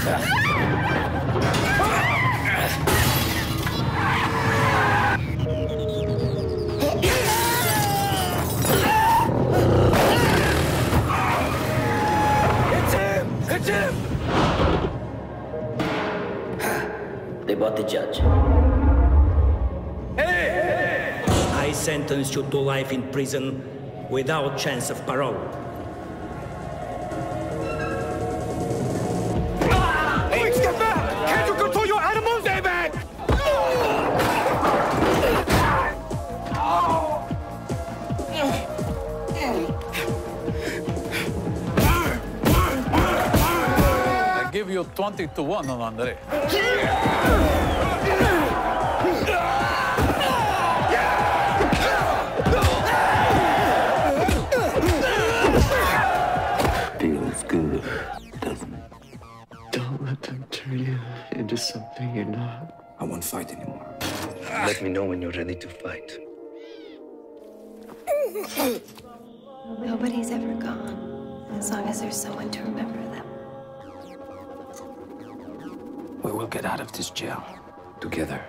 They bought the judge. I sentence you to life in prison without chance of parole. I you 20 to 1 on Andre. Feels good, doesn't it? Don't let them turn you into something you're not. I won't fight anymore. Let me know when you're ready to fight. Nobody's ever gone, as long as there's someone to remember them. We will get out of this jail together.